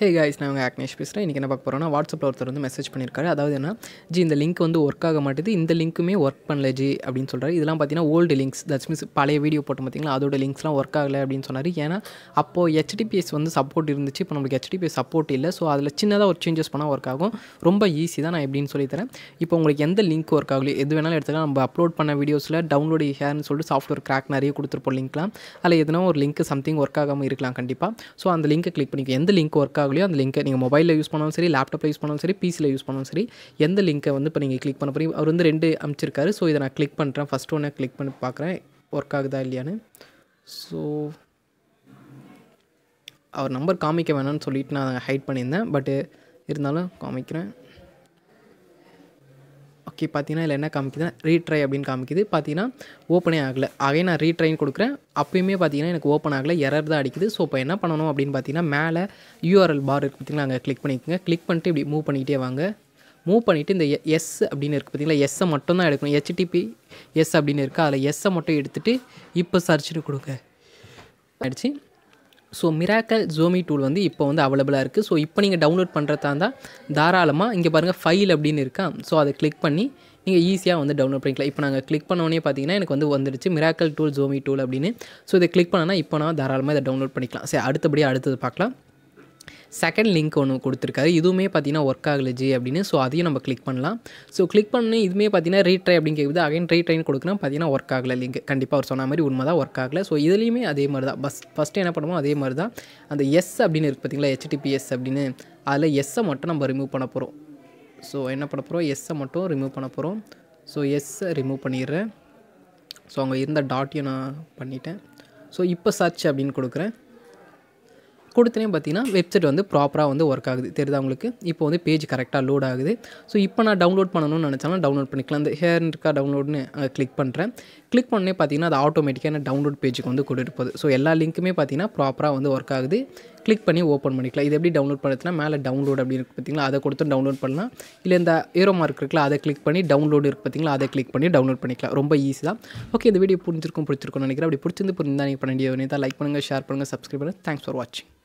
Hey guys நான் உங்கள் ஆக்னேஷ் பேசுகிறேன் இன்றைக்கி என்ன பார்க்க போகிறோம்னா வாட்ஸ்அப்பில் ஒருத்தர் வந்து மெசேஜ் பண்ணியிருக்காரு அதாவது என்ன? ஜி இந்த லிங்க் வந்து ஒர்க் ஆக மாட்டேது. இந்த லிங்க்குமே ஒர்க் பண்ணல ஜி அப்படின்னு சொல்கிறார் இதெல்லாம் பார்த்தீங்கன்னா ஓல்டு லிங்க்ஸ் தட்ஸ் மீன்ஸ் பழைய வீடியோ போட்டு பார்த்தீங்களா? அதோட லிங்க்ஸ்லாம் ஒர்க் ஆகலை அப்படின்னு சொன்னார். ஏன்னா அப்போது ஹெச்டிபிஎஸ் வந்து சப்போர்ட் இருந்துச்சு. இப்போ நம்மளுக்கு ஹெச்டிபிஎஸ் சப்போர்ட் இல்லை. ஸோ அதில் சின்னதாக ஒரு சேஞ்சஸ் பண்ணால் ஒர்க் ஆகும். ரொம்ப ஈஸி தான் நான் எப்படின்னு சொல்லித்தரேன் இப்போ உங்களுக்கு எந்த லிங்க் ஒர்க் ஆகலையோ எது வேணாலும் எடுத்துக்கலாம். நம்ம அப்லோட் பண்ண வீடியோஸில் டவுன்லோட் ஹேர்னு சொல்லிட்டு சாஃப்ட்வேர் கிராக் நிறைய கொடுத்துருப்போம் லிங்க்லாம் அதில் எதனா ஒரு லிங்க் சம்திங் ஒர்க் ஆகாமல் இருக்கலாம் கண்டிப்பாக ஸோ அந்த லிங்க்கை கிளிக் பண்ணிக்க. எந்த லிங்க் ஒர்க் ஆகலையோ அந்த லிங்க்கை நீங்கள் மொபைலில் யூஸ் பண்ணாலும் சரி லேப்டாப்பில் யூஸ் பண்ணாலும் சரி பிசியில் யூஸ் பண்ணாலும் சரி எந்த லிங்க்கை வந்து இப்போ நீங்கள் கிளிக் பண்ண போகிறீங்க அவர் வந்து ரெண்டு அமைச்சிருக்காரு. ஸோ இதை நான் கிளிக் பண்ணுறேன் ஃபஸ்ட் ஒன்று கிளிக் பண்ணி பார்க்குறேன். ஒர்க் ஆகுதா இல்லையான்னு. ஸோ அவர் நம்பர் காமிக்க வேணாம்னு சொல்லிட்டு நான் ஹைட் பண்ணியிருந்தேன். பட்டு இருந்தாலும் காமிக்கிறேன். ஓகே பார்த்தீங்கன்னா இதில் என்ன காமிக்குது ரீட்ரை அப்படின்னு காமிக்குது. பார்த்தீங்கன்னா ஓப்பனே ஆகலை. ஆகவே நான் ரீட்ரைன் கொடுக்குறேன். அப்பயுமே பார்த்தீங்கன்னா எனக்கு ஓப்பன் ஆகலை எரர் தான் அடிக்குது. ஸோ இப்போ என்ன பண்ணணும் அப்படின்னு பார்த்தீங்கன்னா மேலே யூஆர்எல் பார் இருக்குது பார்த்தீங்களா அங்கே கிளிக் பண்ணிக்கோங்க. கிளிக் பண்ணிட்டு இப்படி மூவ் பண்ணிகிட்டே வாங்க. மூவ் பண்ணிவிட்டு இந்த எஸ் அப்படின்னு இருக்குது பார்த்தீங்களா எஸ்ஸை மட்டும் தான் எடுக்கணும். ஹெச்டிபி எஸ் அப்படின்னு இருக்குது அதில் எஸ்ஸை மட்டும் எடுத்துகிட்டு இப்போ சர்ச்சுன்னு கொடுங்க. ஆயிடுச்சு ஸோ மிராக்கல் ஜோமி டூல் வந்து இப்போ வந்து அவைலபிளாக இருக்குது ஸோ இப்போ நீங்கள் டவுன்லோட் பண்ணுறதா இருந்தால் தாராளமாக இங்கே பாருங்கள் ஃபைல் அப்படின்னு இருக்கா? ஸோ அதை கிளிக் பண்ணி நீங்கள் ஈஸியாக வந்து டவுன்லோட் பண்ணிக்கலாம். இப்போ நாங்கள் கிளிக் பண்ணோடனே பார்த்தீங்கன்னா எனக்கு வந்து வந்துடுச்சு மிராக்கல் டூல் ஜோமி டூல் அப்படின்னு. ஸோ இதை கிளிக் பண்ணனா இப்போ நான் தாராளமாக இதை டவுன்லோட் பண்ணிக்கலாம். சரி அடுத்தபடியாக அடுத்தது பார்க்கலாம். செகண்ட் லிங்க் ஒன்று கொடுத்துருக்காரு. இதுவுமே பார்த்தீங்கன்னா ஒர்க் ஆகலஜி அப்படின்னு. ஸோ அதையும் நம்ம கிளிக் பண்ணலாம். ஸோ கிளிக் பண்ணி இதுவுமே பார்த்தீங்கன்னா ரீட்ரை அப்படின்னு கேட்குது அகைன் ரீட்ரைன்னு கொடுக்குனா பார்த்தீங்கன்னா ஒர்க் ஆகலை லிங்க் கண்டிப்பாக அவர் சொன்ன மாதிரி உண்மை தான் ஒர்க் ஆகலை. ஸோ இதுலேயுமே அதே மாதிரி தான் பஸ் ஃபஸ்ட்டு என்ன பண்ணுவோம் அதே மாதிரி தான் அந்த எஸ் அப்படின்னு இருக்குது பார்த்தீங்களா ஹெச்டிபிஎஸ் அப்படின்னு. அதில் எஸ்ஸை மட்டும் நம்ம ரிமூவ் பண்ண போகிறோம் ஸோ என்ன பண்ண போகிறோம் எஸ்ஸை மட்டும் ரிமூவ் பண்ண போகிறோம் ஸோ எஸ்ஸை ரிமூவ் பண்ணிடுறேன். ஸோ அங்கே இருந்த டாட்டையும் நான் பண்ணிட்டேன். ஸோ இப்போ சர்ச் அப்படின்னு கொடுக்குறேன். கொடுத்தனே பார்த்தீங்கன்னா வெப்சைட் வந்து ப்ராப்பராக வந்து ஒர்க் ஆகுது. தெரியுதா உங்களுக்கு? இப்போ வந்து பேஜ் கரெக்டாக லோட் ஆகுது. ஸோ இப்போ நான் டவுன்லோட் பண்ணணும்னு நினச்சாலும் டவுன்லோட் பண்ணிக்கலாம். இந்த ஹேர் இருக்கா டவுன்லோட்னு கிளிக் பண்ணுறேன் கிளிக் பண்ணே பார்த்தீங்கன்னா அது ஆட்டோமேட்டிக்காக என்ன டவுன்லோட் பேஜுக்கு வந்து கூட்டிகிட்டு போகுது. ஸோ எல்லா லிங்க்குமே பார்த்தீங்கன்னா ப்ராப்பராக வந்து ஒர்க் ஆகுது. கிளிக் பண்ணி ஓப்பன் பண்ணிக்கலாம். இது எப்படி டவுன்லோட் பண்ணுறதுனா மேலே டவுன்லோட் அப்படின்னு இருக்குது பார்த்தீங்களா? அதை கொடுத்து டவுன்லோட் பண்ணலாம். இல்லை இந்த ஏரோ மார்க் இருக்குல்ல அதை கிளிக் பண்ணி டவுன்லோடு இருக்குது பார்த்தீங்களா? அதை கிளிக் பண்ணி டவுன்லோட் பண்ணிக்கலாம். ரொம்ப ஈஸி தான். ஓகே இந்த வீடியோ புரிஞ்சிருக்கும் பிடிச்சிருக்கும்னு நினைக்கிறேன். அப்படி பிடிச்சிருந்து புரிந்தால் நீங்கள் பண்ண வேண்டிய தான் லைக் பண்ணுங்கள் ஷேர் பண்ணுங்கள் சப்ஸ்கிரைப் பண்ணுங்கள் தேங்க்ஸ் ஃபார் வாட்சிங்